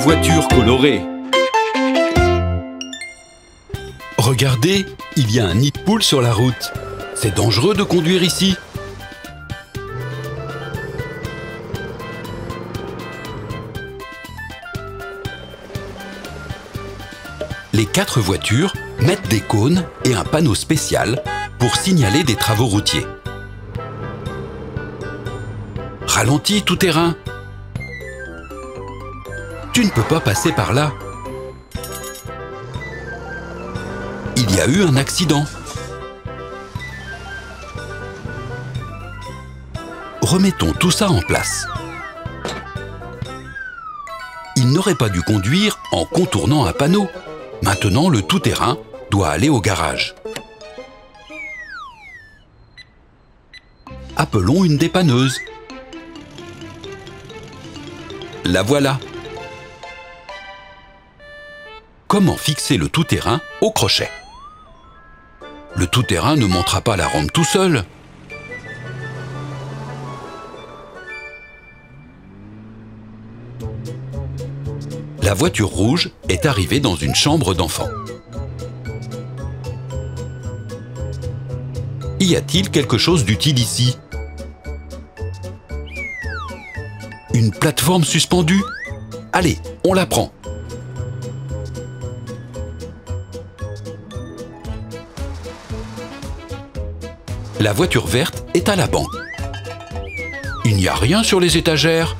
voitures colorées. Regardez, il y a un nid de sur la route. C'est dangereux de conduire ici. Les quatre voitures mettent des cônes et un panneau spécial pour signaler des travaux routiers. Ralentis tout terrain. Tu ne peux pas passer par là. Il y a eu un accident. Remettons tout ça en place. Il n'aurait pas dû conduire en contournant un panneau. Maintenant, le tout-terrain doit aller au garage. Appelons une dépanneuse. La voilà. Comment fixer le tout-terrain au crochet Le tout-terrain ne montera pas la rampe tout seul. La voiture rouge est arrivée dans une chambre d'enfant. Y a-t-il quelque chose d'utile ici? Une plateforme suspendue? Allez, on la prend. La voiture verte est à la banque. Il n'y a rien sur les étagères.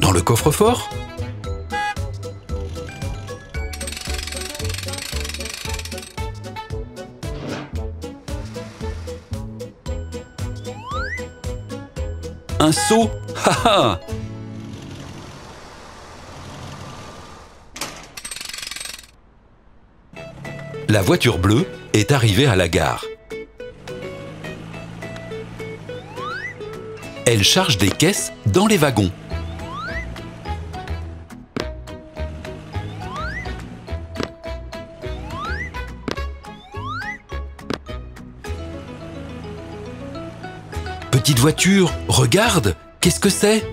Dans le coffre-fort Un seau Haha La voiture bleue est arrivée à la gare. Elle charge des caisses dans les wagons. Petite voiture, regarde, qu'est-ce que c'est?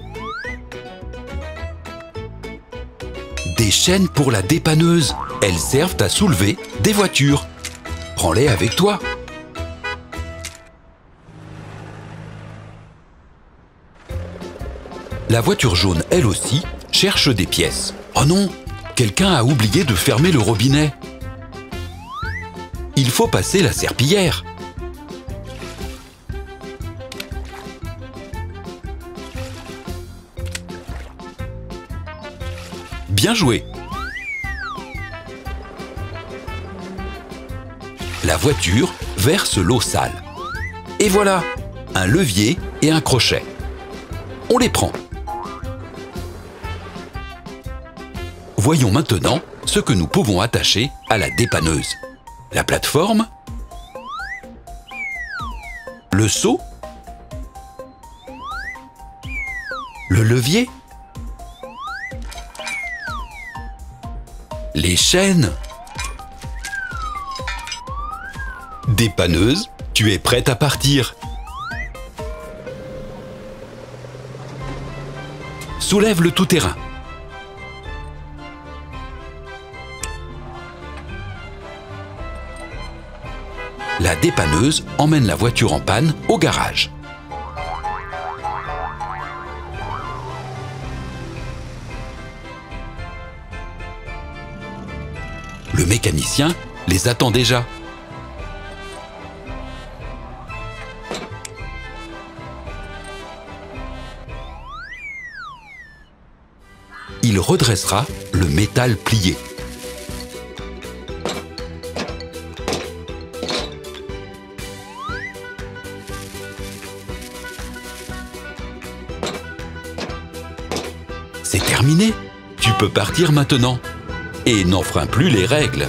Des chaînes pour la dépanneuse. Elles servent à soulever des voitures. Prends-les avec toi. La voiture jaune, elle aussi, cherche des pièces. Oh non, quelqu'un a oublié de fermer le robinet. Il faut passer la serpillière. Bien joué La voiture verse l'eau sale. Et voilà, un levier et un crochet. On les prend. Voyons maintenant ce que nous pouvons attacher à la dépanneuse. La plateforme, le seau, le levier, les chaînes. Dépanneuse, tu es prête à partir. Soulève le tout-terrain. La dépanneuse emmène la voiture en panne au garage. Le mécanicien les attend déjà. Il redressera le métal plié. C'est terminé. Tu peux partir maintenant. Et n'enfreins plus les règles.